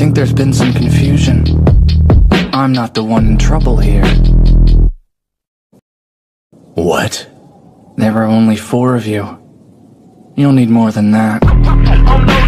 think there's been some confusion. I'm not the one in trouble here. What? There are only four of you. You'll need more than that. Oh,